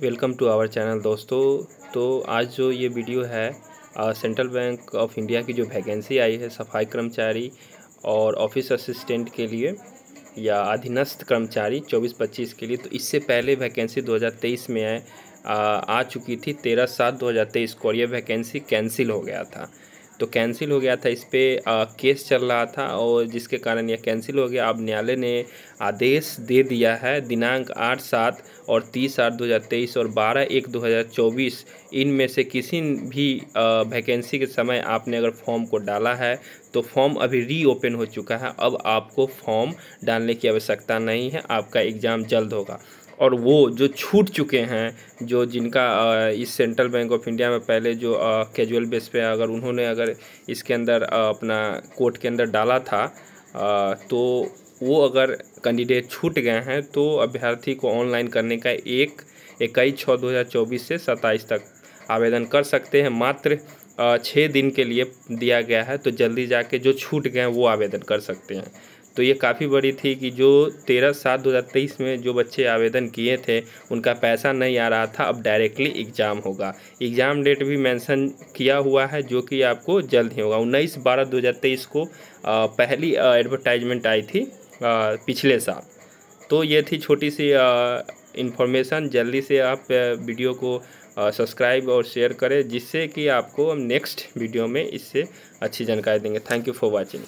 Welcome to our channel दोस्तों। तो आज जो ये वीडियो है सेंट्रल बैंक ऑफ़ इंडिया की जो वैकेंसी आई है सफ़ाई कर्मचारी और ऑफ़िस असिस्टेंट के लिए या अधीनस्थ कर्मचारी 24-25 के लिए तो इससे पहले वैकेंसी 2023 में आ, आ चुकी थी तेरह सात 2023 को और ये वैकेंसी कैंसिल हो गया था। तो कैंसिल हो गया था, इस पर केस चल रहा था और जिसके कारण यह कैंसिल हो गया। अब न्यायालय ने आदेश दे दिया है, दिनांक आठ सात और तीस आठ दो हज़ार तेईस और बारह एक दो हज़ार चौबीस। इनमें से किसी भी वैकेंसी के समय आपने अगर फॉर्म को डाला है तो फॉर्म अभी रीओपन हो चुका है। अब आपको फॉर्म डालने की आवश्यकता नहीं है, आपका एग्ज़ाम जल्द होगा। और वो जो छूट चुके हैं, जो जिनका इस सेंट्रल बैंक ऑफ़ इंडिया में पहले जो कैजुअल बेस पे अगर उन्होंने अगर इसके अंदर अपना कोर्ट के अंदर डाला था तो वो अगर कैंडिडेट छूट गए हैं तो अभ्यर्थी को ऑनलाइन करने का एक इक्कीस छः दो हज़ार चौबीस से सत्ताईस तक आवेदन कर सकते हैं। मात्र छः दिन के लिए दिया गया है तो जल्दी जाके जो छूट गए वो आवेदन कर सकते हैं। तो ये काफ़ी बड़ी थी कि जो तेरह सात दो हज़ार तेईस में जो बच्चे आवेदन किए थे, उनका पैसा नहीं आ रहा था, अब डायरेक्टली एग्ज़ाम होगा। एग्ज़ाम डेट भी मेंशन किया हुआ है, जो कि आपको जल्द ही होगा। उन्नीस बारह दो हज़ार तेईस को पहली एडवर्टाइजमेंट आई थी पिछले साल। तो ये थी छोटी सी इन्फॉर्मेशन जल्दी से आप वीडियो को सब्सक्राइब और शेयर करें, जिससे कि आपको हम नेक्स्ट वीडियो में इससे अच्छी जानकारी देंगे। Thank you for watching